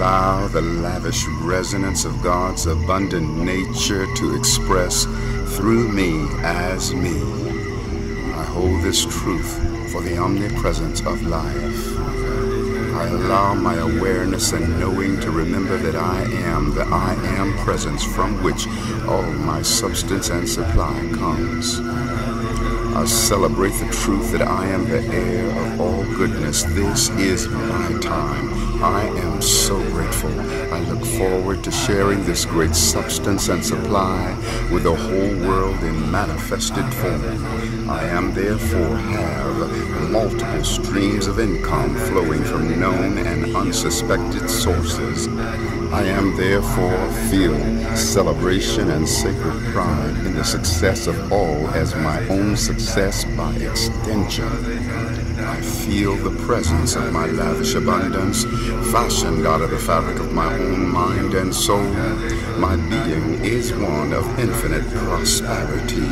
allow the lavish resonance of God's abundant nature to express through me as me. I hold this truth for the omnipresence of life. I allow my awareness and knowing to remember that I am the I am presence from which all my substance and supply comes. I celebrate the truth that I am the heir of all goodness. This is my time. I am so grateful. I look forward to sharing this great substance and supply with the whole world in manifested form. I am therefore have multiple streams of income flowing from known and unsuspected sources. I am therefore feel celebration and sacred pride in the success of all as my own success by extension. I feel the presence of my lavish abundance, fashioned out of the fabric of my own mind and soul. My being is one of infinite prosperity.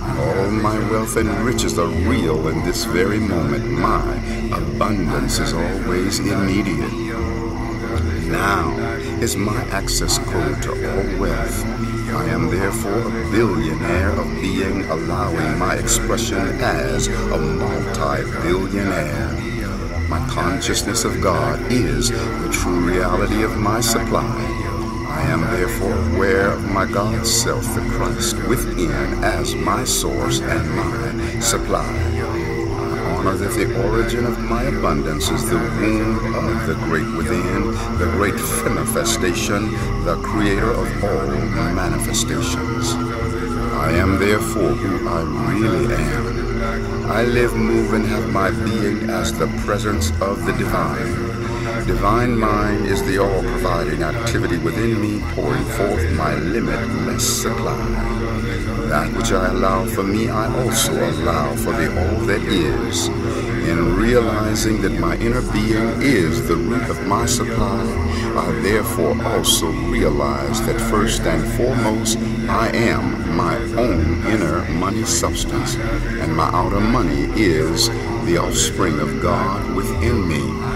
All my wealth and riches are real in this very moment. My abundance is always immediate. Now is my access code to all wealth. I am therefore a billionaire of being, allowing my expression as a multi-billionaire. My consciousness of God is the true reality of my supply. I am therefore aware of my God self, the Christ, within as my source and my supply that the origin of my abundance is the womb of the great within, the great manifestation, the creator of all manifestations. I am therefore who I really am. I live, move, and have my being as the presence of the divine. Divine mind is the all providing activity within me, pouring forth my limitless supply. That which I allow for me, I also allow for the all that is. In realizing that my inner being is the root of my supply, I therefore also realize that first and foremost, I am my own inner money substance, and my outer money is the offspring of God within me.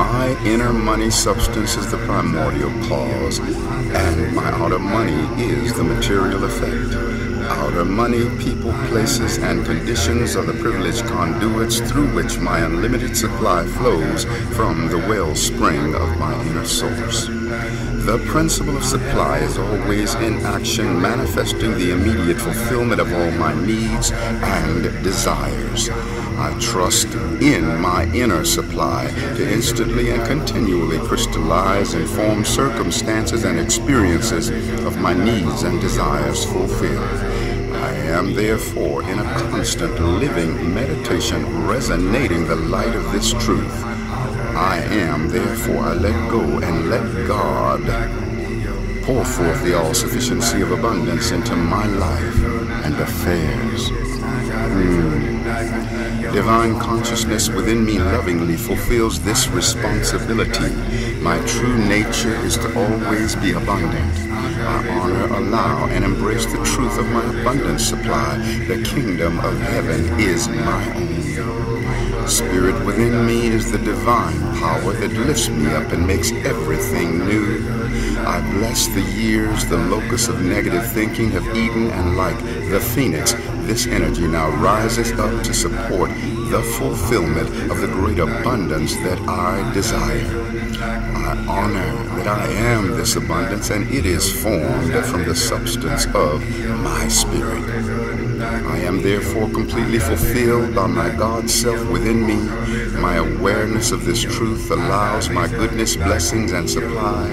My inner money substance is the primordial cause, and my outer money is the material effect. Outer money, people, places, and conditions are the privileged conduits through which my unlimited supply flows from the wellspring of my inner source. The principle of supply is always in action, manifesting the immediate fulfillment of all my needs and desires. I trust in my inner supply to instantly and continually crystallize and form circumstances and experiences of my needs and desires fulfilled. I am therefore in a constant living meditation resonating the light of this truth. I am therefore I let go and let God pour forth the all sufficiency of abundance into my life and affairs. Mm. Divine consciousness within me lovingly fulfills this responsibility. My true nature is to always be abundant. I honor, allow, and embrace the truth of my abundant supply. The kingdom of heaven is my own. Spirit within me is the divine power that lifts me up and makes everything new. I bless the years the locusts of negative thinking have eaten, and like the phoenix, this energy now rises up to support the fulfillment of the great abundance that I desire. I honor that I am this abundance and it is formed from the substance of my spirit. I am therefore completely fulfilled by my God self within me. My awareness of this truth allows my goodness, blessings, and supply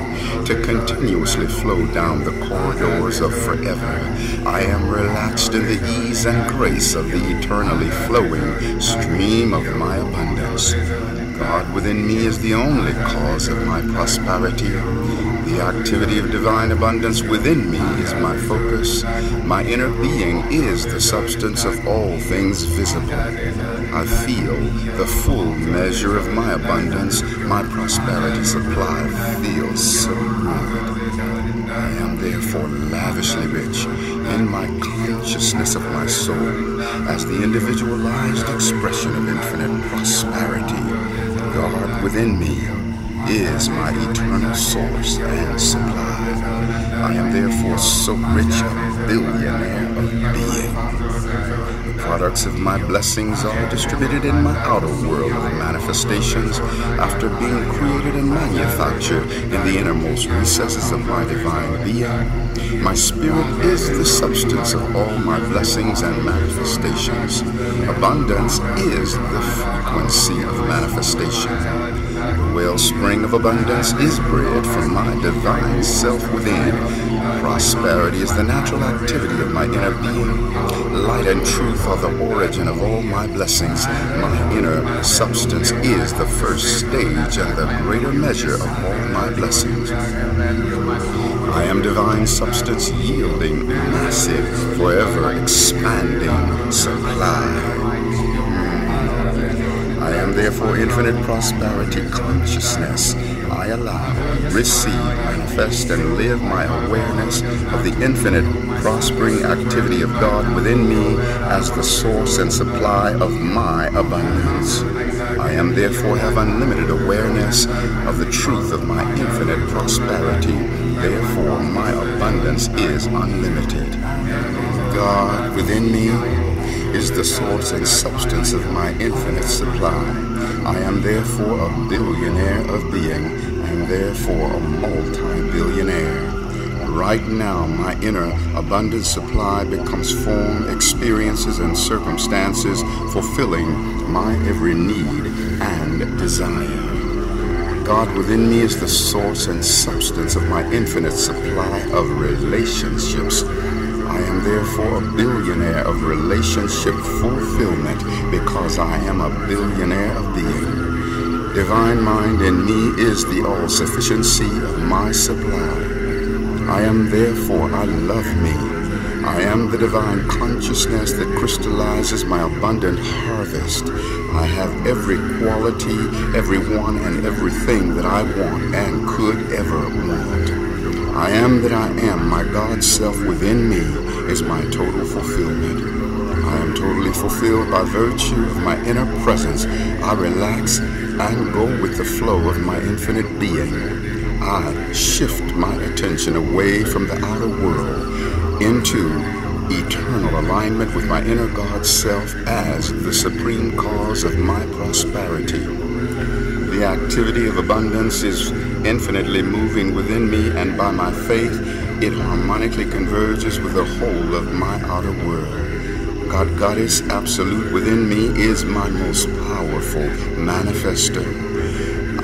to continuously flow down the corridors of forever. I am relaxed in the ease and grace of the eternally flowing stream of my abundance. God within me is the only cause of my prosperity. The activity of divine abundance within me is my focus. My inner being is the substance of all things visible. I feel the full measure of my abundance. My prosperity supply feels so good. I am therefore lavishly rich in my consciousness of my soul as the individualized expression of infinite prosperity. God within me is my eternal source and supply. I am therefore so rich a billionaire of being. The products of my blessings are distributed in my outer world of manifestations after being created and manufactured in the innermost recesses of my divine being. My spirit is the substance of all my blessings and manifestations. Abundance is the frequency of manifestation. The wellspring of abundance is bred from my divine self within. Prosperity is the natural activity of my inner being. Light and truth are the origin of all my blessings. My inner substance is the first stage and the greater measure of all my blessings. I am divine substance yielding massive, forever expanding supply. I am therefore infinite prosperity consciousness. I allow, receive, manifest, and live my awareness of the infinite prospering activity of God within me as the source and supply of my abundance. I am therefore have unlimited awareness of the truth of my infinite prosperity. Therefore, my abundance is unlimited. God within me is the source and substance of my infinite supply. I am therefore a billionaire of being, and therefore a multi-billionaire. Right now, my inner abundant supply becomes form, experiences, and circumstances fulfilling my every need and desire. God within me is the source and substance of my infinite supply of relationships I am therefore a billionaire of relationship fulfillment because I am a billionaire of being. Divine mind in me is the all sufficiency of my supply. I am therefore, I love me. I am the divine consciousness that crystallizes my abundant harvest. I have every quality, everyone, and everything that I want and could ever want. I am that I am, my God self within me is my total fulfillment. I am totally fulfilled by virtue of my inner presence. I relax and go with the flow of my infinite being. I shift my attention away from the outer world into eternal alignment with my inner God self as the supreme cause of my prosperity. The activity of abundance is infinitely moving within me, and by my faith, it harmonically converges with the whole of my outer world. God Goddess Absolute within me is my most powerful manifester.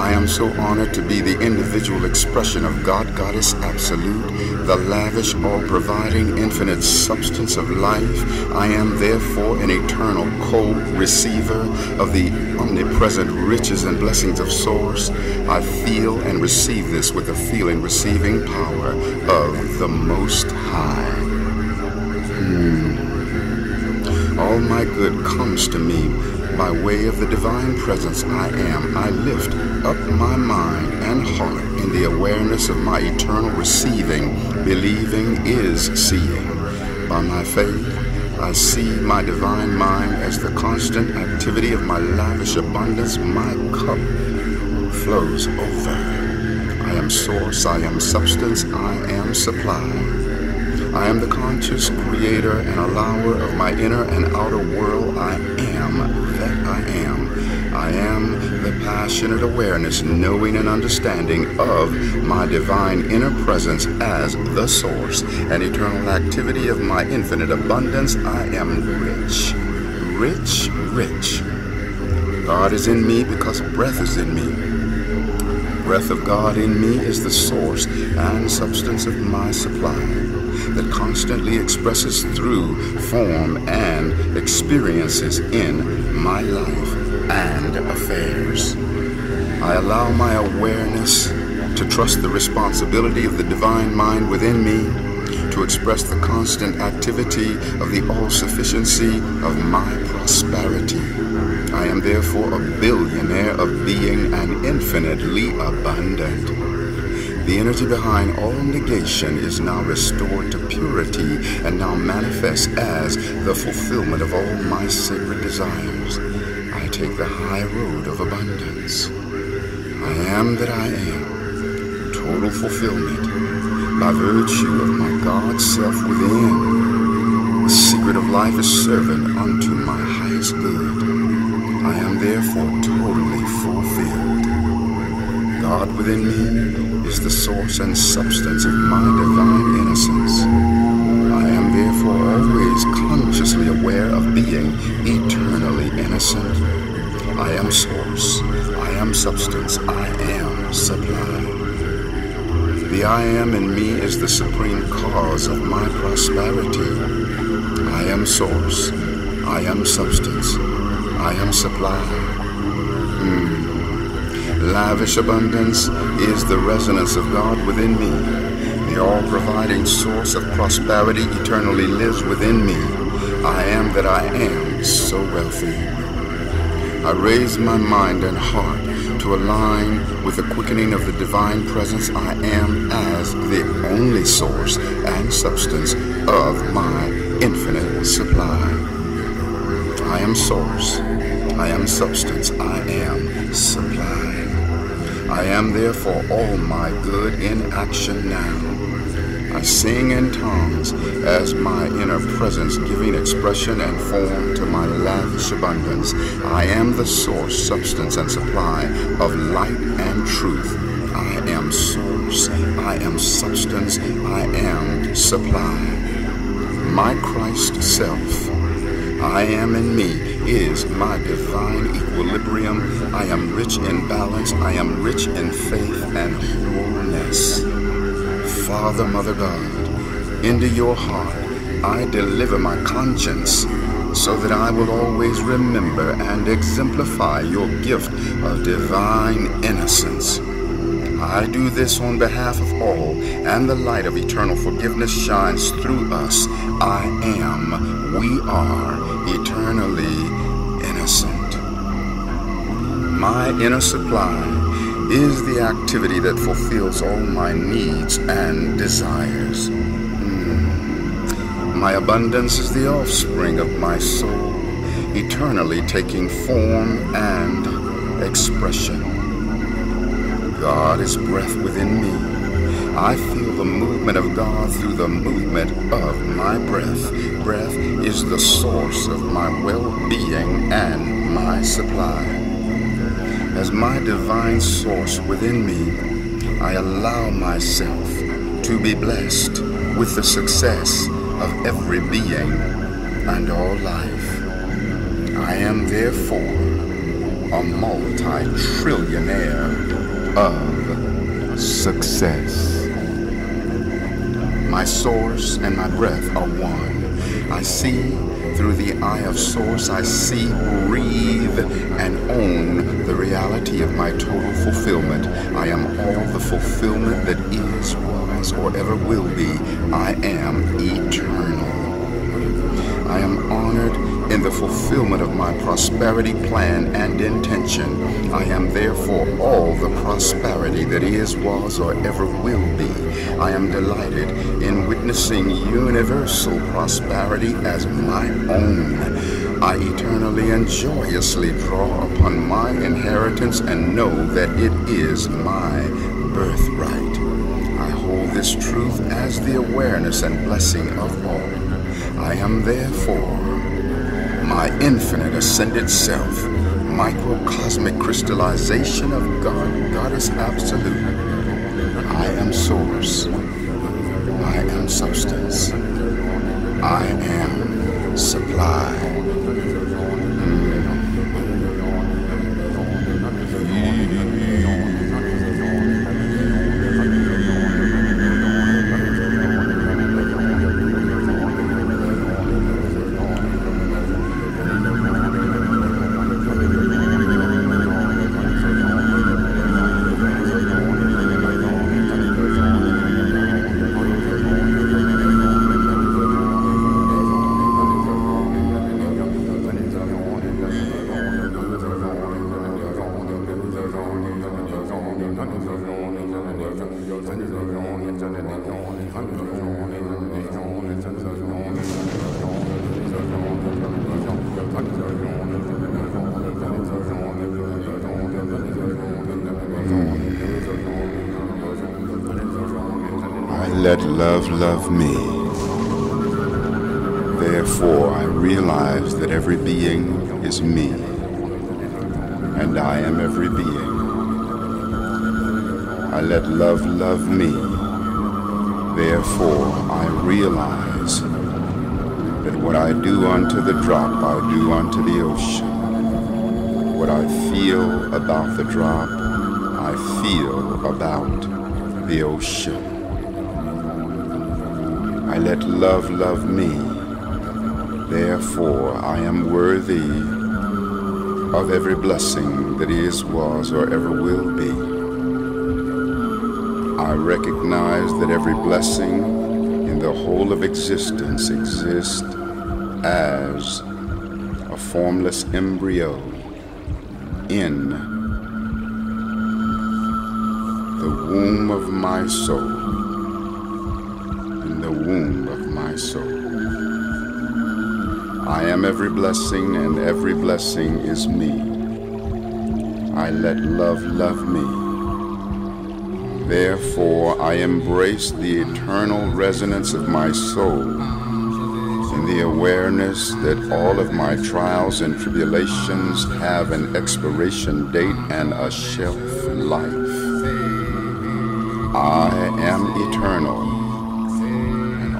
I am so honored to be the individual expression of God Goddess Absolute, the lavish, all-providing, infinite substance of life. I am therefore an eternal co-receiver of the omnipresent riches and blessings of Source. I feel and receive this with the feeling receiving power of the Most High. Hmm. All my good comes to me by way of the divine presence I am, I lift up my mind and heart in the awareness of my eternal receiving. Believing is seeing. By my faith, I see my divine mind as the constant activity of my lavish abundance. My cup flows over. I am source, I am substance, I am supply. I am the conscious creator and allower of my inner and outer world. I am that I am. I am the passionate awareness, knowing and understanding of my divine inner presence as the source and eternal activity of my infinite abundance. I am rich, rich, rich. God is in me because breath is in me. Breath of God in me is the source and substance of my supply that constantly expresses through form and experiences in my life and affairs. I allow my awareness to trust the responsibility of the divine mind within me to express the constant activity of the all sufficiency of my prosperity. I am therefore a billionaire of being and infinitely abundant. The energy behind all negation is now restored to purity and now manifests as the fulfillment of all my sacred desires. I take the high road of abundance. I am that I am, total fulfillment, by virtue of my God self within. The secret of life is servant unto my highest good. I am therefore totally fulfilled. God within me is the source and substance of my divine innocence. I am therefore always consciously aware of being eternally innocent. I am source. I am substance. I am supply. The I am in me is the supreme cause of my prosperity. I am source. I am substance. I am supply. Lavish abundance is the resonance of God within me. The all providing source of prosperity eternally lives within me. I am that I am so wealthy. I raise my mind and heart to align with the quickening of the divine presence I am as the only source and substance of my infinite supply. I am source. I am substance. I am supply. I am therefore all my good in action now. I sing in tongues as my inner presence giving expression and form to my lavish abundance. I am the source, substance, and supply of light and truth. I am source. I am substance. I am supply. My Christ self. I am in me is my divine equilibrium. I am rich in balance. I am rich in faith and wholeness. Father, Mother God, into your heart I deliver my conscience so that I will always remember and exemplify your gift of divine innocence. I do this on behalf of all, and the light of eternal forgiveness shines through us. I am, we are eternally innocent. My inner supply is the activity that fulfills all my needs and desires. Mm. My abundance is the offspring of my soul, eternally taking form and expression. God is breath within me. I feel the movement of God through the movement of my breath. Breath is the source of my well being and my supply. As my divine source within me, I allow myself to be blessed with the success of every being and all life. I am therefore a multi-trillionaire of success. My source and my breath are one. I see through the eye of source, I see, breathe, and own the reality of my total fulfillment. I am all the fulfillment that is, was, or ever will be. I am eternal. I am honored in the fulfillment of my prosperity plan and intention. I am therefore all the prosperity that is, was, or ever will be. I am delighted in witnessing universal prosperity as my own. I eternally and joyously draw upon my inheritance and know that it is my birthright. I hold this truth as the awareness and blessing of all. I am therefore infinite ascended self, microcosmic crystallization of God, Goddess Absolute. I am source. I am substance. I am supply. Mm. Let love love me. Therefore, I realize that every being is me, and I am every being. I let love love me. Therefore, I realize that what I do unto the drop, I do unto the ocean. What I feel about the drop, I feel about the ocean. Let love love me. Therefore, I am worthy of every blessing that is, was, or ever will be. I recognize that every blessing in the whole of existence exists as a formless embryo in the womb of my soul. Womb of my soul. I am every blessing, and every blessing is me. I let love love me. Therefore, I embrace the eternal resonance of my soul in the awareness that all of my trials and tribulations have an expiration date and a shelf life. I am eternal,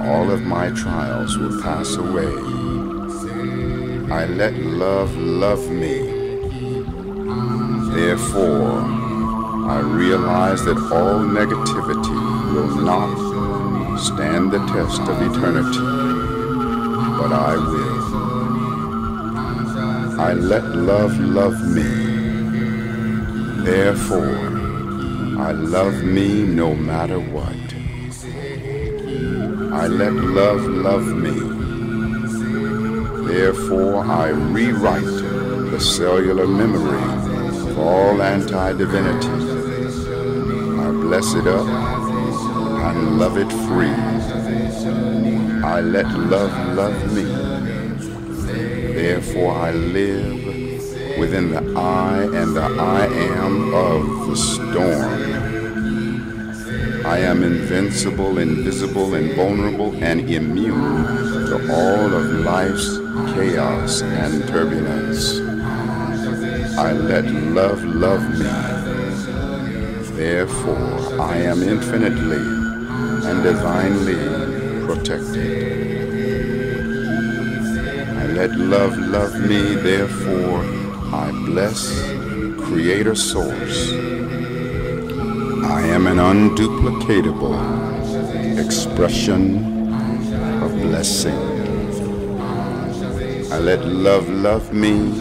all of my trials will pass away. I let love love me. Therefore, I realize that all negativity will not stand the test of eternity, but I will. I let love love me. Therefore, I love me no matter what. I let love love me. Therefore, I rewrite the cellular memory of all anti-divinity. I bless it up and love it free. I let love love me. Therefore, I live within the I and the I am of the storm. I am invincible, invisible, invulnerable, and immune to all of life's chaos and turbulence. I let love love me. Therefore, I am infinitely and divinely protected. I let love love me, therefore, I bless Creator Source. I am an unduplicatable expression of blessing. I let love love me,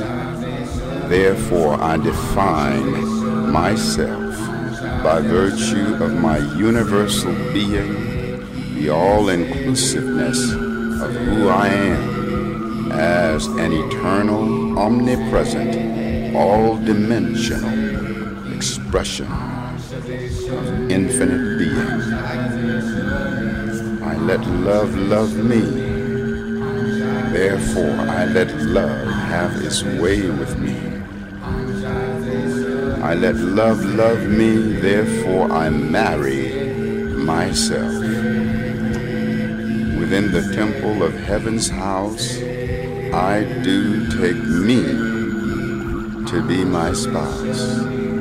therefore I define myself by virtue of my universal being, the all-inclusiveness of who I am as an eternal, omnipresent, all-dimensional expression infinite being. I let love love me. Therefore, I let love have its way with me. I let love love me, therefore I marry myself. Within the temple of heaven's house, I do take me to be my spouse.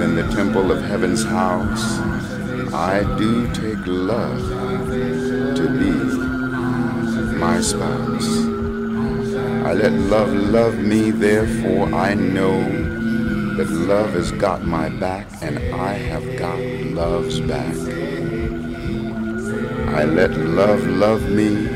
Within the temple of heaven's house, I do take love to be my spouse. I let love love me, therefore I know that love has got my back and I have got love's back. I let love love me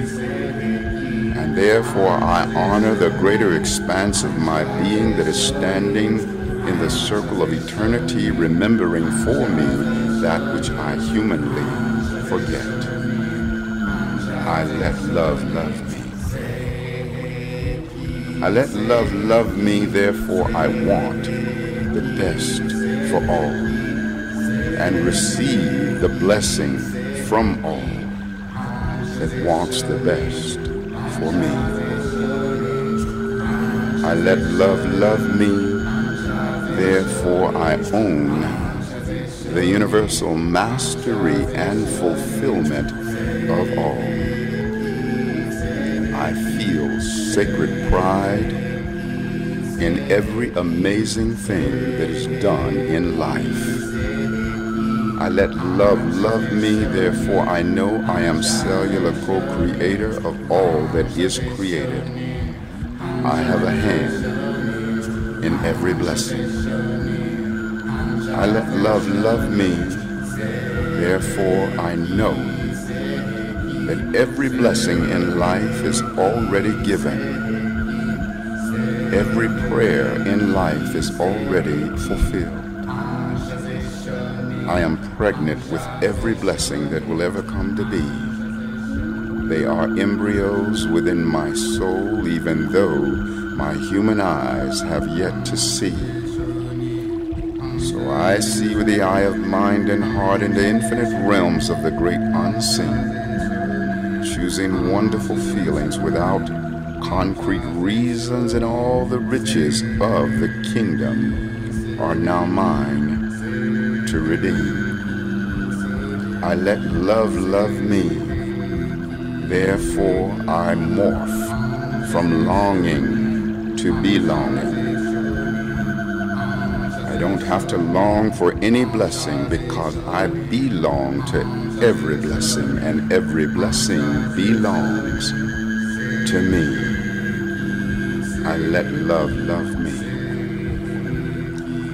and therefore I honor the greater expanse of my being that is standing in the circle of eternity remembering for me that which I humanly forget. I let love love me. I let love love me, therefore I want the best for all and receive the blessing from all that wants the best for me. I let love love me, therefore I own the universal mastery and fulfillment of all. I feel sacred pride in every amazing thing that is done in life. I let love love me, therefore I know I am cellular co-creator of all that is created. I have a hand in every blessing. I let love love me, therefore I know that every blessing in life is already given. Every prayer in life is already fulfilled. I am pregnant with every blessing that will ever come to be. They are embryos within my soul, even though my human eyes have yet to see. So I see with the eye of mind and heart into infinite realms of the great unseen, choosing wonderful feelings without concrete reasons, and all the riches of the kingdom are now mine to redeem. I let love love me. Therefore, I morph from longing to belonging. I don't have to long for any blessing because I belong to every blessing, and every blessing belongs to me. I let love love me.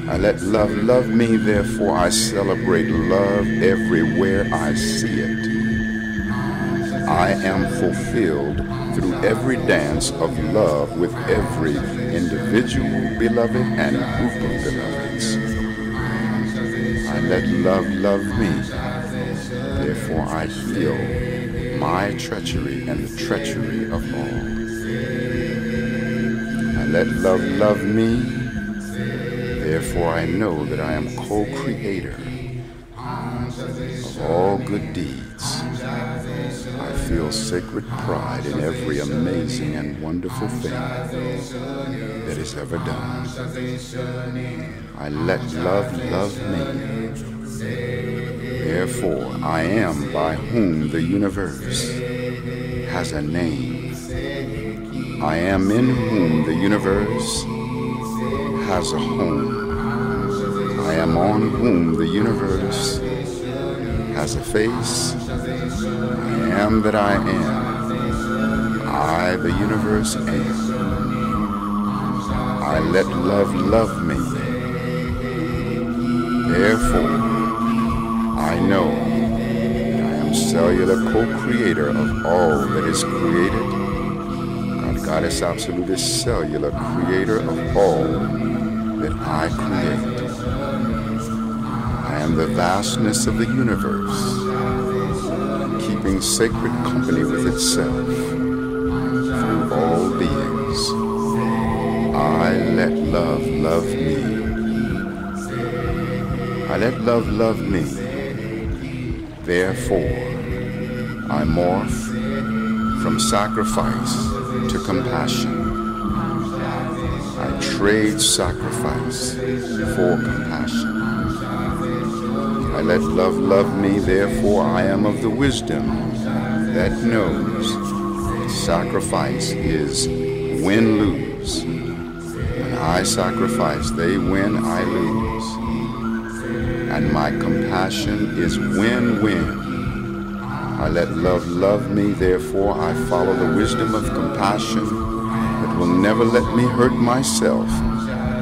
I let love love me, therefore I celebrate love everywhere I see it. I am fulfilled through every dance of love with every individual beloved and group of beloveds. I let love love me, therefore I heal my treachery and the treachery of all. I let love love me, Therefore, I know that I am co creator of all good deeds. I feel sacred pride in every amazing and wonderful thing that is ever done. I let love love me. Therefore, I am by whom the universe has a name. I am in whom the universe has a home. I am on whom the universe has a face. I am that I am. I, the universe, am. I let love love me. Therefore, I know that I am cellular co-creator of all that is created. God, Goddess Absolute is cellular creator of all that I create and the vastness of the universe, keeping sacred company with itself through all beings. I let love love me. I let love love me. Therefore, I morph from sacrifice to compassion. I trade sacrifice for compassion. I let love love me, therefore I am of the wisdom that knows sacrifice is win lose. When I sacrifice, they win, I lose. And my compassion is win win. I let love love me, therefore I follow the wisdom of compassion that will never let me hurt myself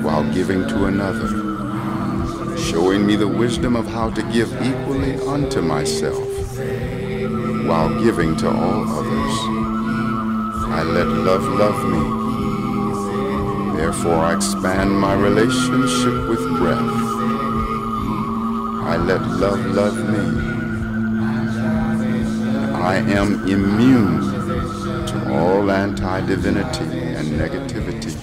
while giving to another showing me the wisdom of how to give equally unto myself while giving to all others. I let love love me. Therefore, I expand my relationship with breath. I let love love me. I am immune to all anti-divinity and negativity.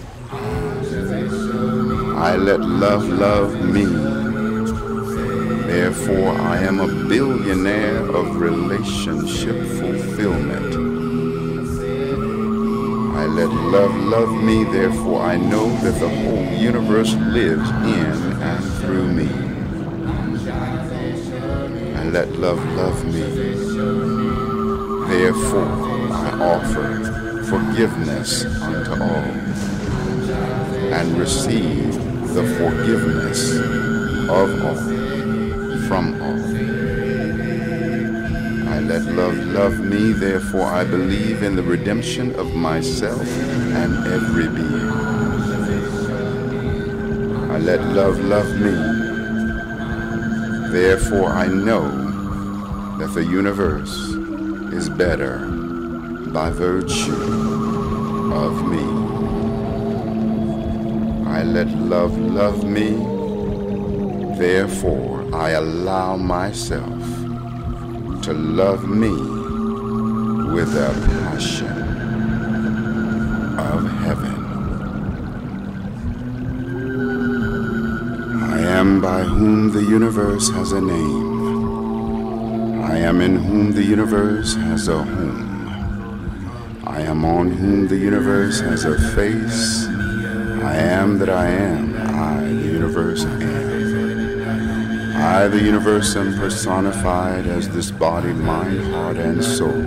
I let love love me. Therefore, I am a billionaire of relationship fulfillment. I let love love me, therefore I know that the whole universe lives in and through me. I let love love me. Therefore I offer forgiveness unto all and receive the forgiveness of all from all. I let love love me, therefore I believe in the redemption of myself and every being. I let love love me. Therefore, I know that the universe is better by virtue of me. I let love love me. Therefore, I allow myself to love me with a passion of heaven. I am by whom the universe has a name. I am in whom the universe has a home. I am on whom the universe has a face. I am that I am. I, the universe, am. I, the universe, am personified as this body, mind, heart, and soul.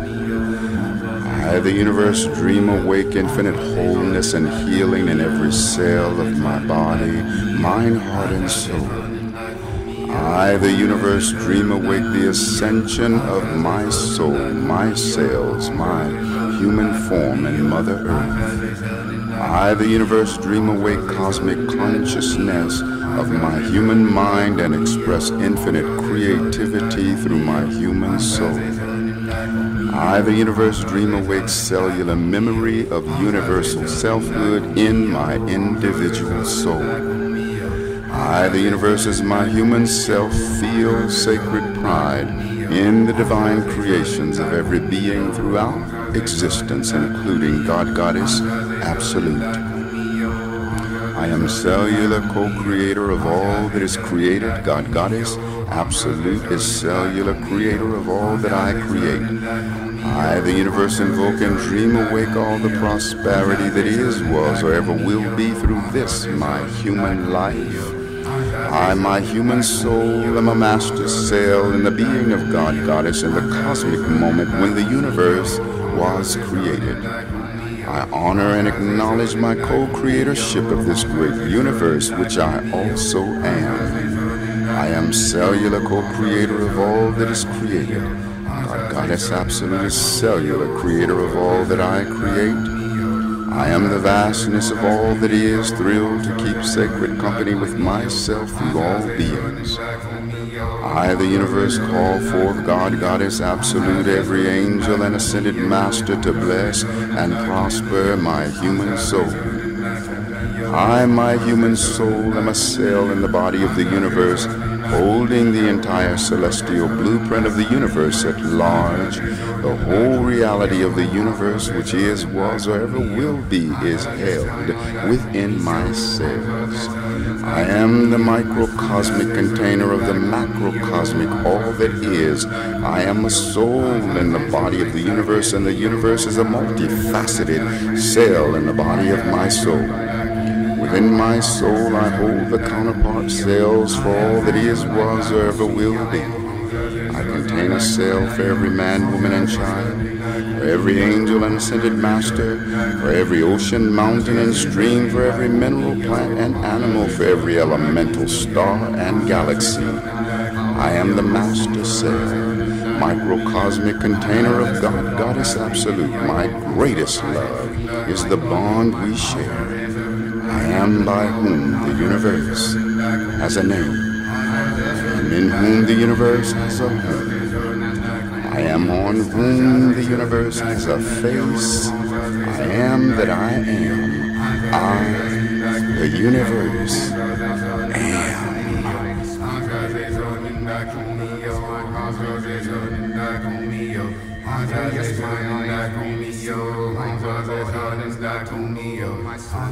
I, the universe, dream awake infinite wholeness and healing in every cell of my body, mind, heart, and soul. I, the universe, dream awake the ascension of my soul, my cells, my human form, and Mother Earth. I, the universe, dream awake cosmic consciousness of my human mind and express infinite creativity through my human soul. I, the universe, dream awake cellular memory of universal selfhood in my individual soul. I, the universe, as my human self, feel sacred pride in the divine creations of every being throughout existence, including God, Goddess, Absolute. I am cellular co-creator of all that is created. God, Goddess, Absolute is cellular creator of all that I create. I, the universe, invoke and dream awake all the prosperity that is, was, or ever will be through this, my human life. I, my human soul, am a master sail in the being of God, Goddess, in the cosmic moment when the universe was created. I honor and acknowledge my co-creatorship of this great universe, which I also am. I am cellular co-creator of all that is created. Goddess Absolute is cellular, creator of all that I create. I am the vastness of all that is, thrilled to keep sacred company with myself through all beings. I, the universe, call forth God, Goddess Absolute, every angel and ascended master to bless and prosper my human soul. I, my human soul, am a cell in the body of the universe holding the entire celestial blueprint of the universe at large. The whole reality of the universe, which is, was, or ever will be, is held within my cells. I am the microcosmic container of the macrocosmic, all that is. I am a soul in the body of the universe, and the universe is a multifaceted cell in the body of my soul. Within my soul I hold the counterpart cells for all that is, was, or ever will be. I contain a cell for every man, woman, and child, for every angel and ascended master, for every ocean, mountain, and stream, for every mineral, plant, and animal, for every elemental star and galaxy. I am the master cell, microcosmic container of God, Goddess Absolute. My greatest love is the bond we share am by whom the universe has a name, and in whom the universe has a home. I am on whom the universe has a face. I am that I am. I, the universe, am.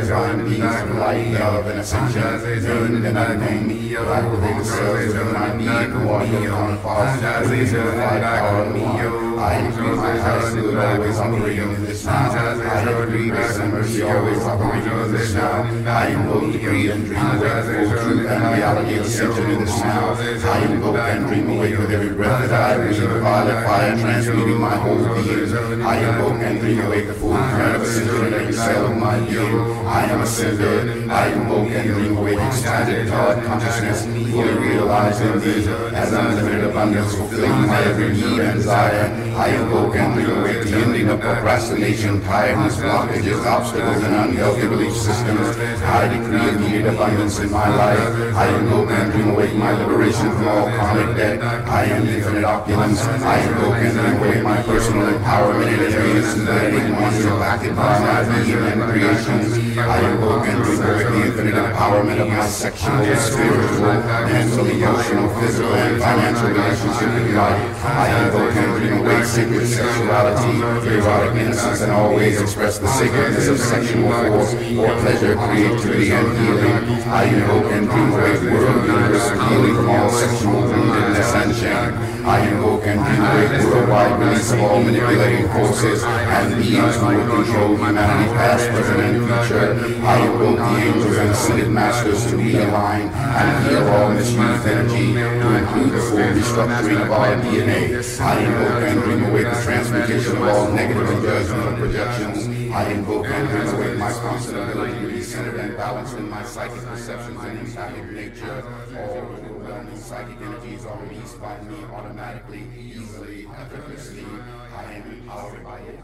divine beings of light, love, and ascension, named and I will themselves within my being, who are your counterparts, who is the light power of I agree my highest good always operating in this now. I agree grace and mercy always operating in this now. I invoke, decree, and dream awake full truth and reality ascension in this now. I invoke and dream awake with every breath that I breathe, violet fire transmuting my whole being. I invoke and dream awake the full current of ascension in every cell of my being. I am ascended. I invoke and dream awake ecstatic God consciousness, fully realized in thee, as unlimited abundance fulfilling my every need and desire. I invoke and dream awake the ending of procrastination, tiredness, blockages, obstacles, and unhealthy belief systems. I decree immediate abundance in my life. I invoke and dream awake my liberation from all karmic debt. I am infinite opulence. I invoke and dream awake my personal empowerment in areas that once impacted by my being and creations. I and dream the infinite empowerment of my sexual, spiritual, mental, emotional, physical, and financial relationship with life. I invoke and dream awake sacred sexuality, erotic innocence, and always express the sacredness of sexual force or pleasure, creativity, and healing. I invoke and dream awake world universal healing from all sexual woundedness and shame. I invoke and dream awake worldwide release of all manipulating forces and beings who will control humanity past, present, and future. I invoke angels and ascended masters to realign and heal all misused energy to include the full restructuring of our DNA. I invoke and dream awake the transmutation of all negative and judgmental projections. I invoke and dream awake my constant ability to be centered and balanced in my psychic perceptions and empathic nature. All overwhelming psychic energies are released by me automatically, easily, effortlessly. I am empowered by it.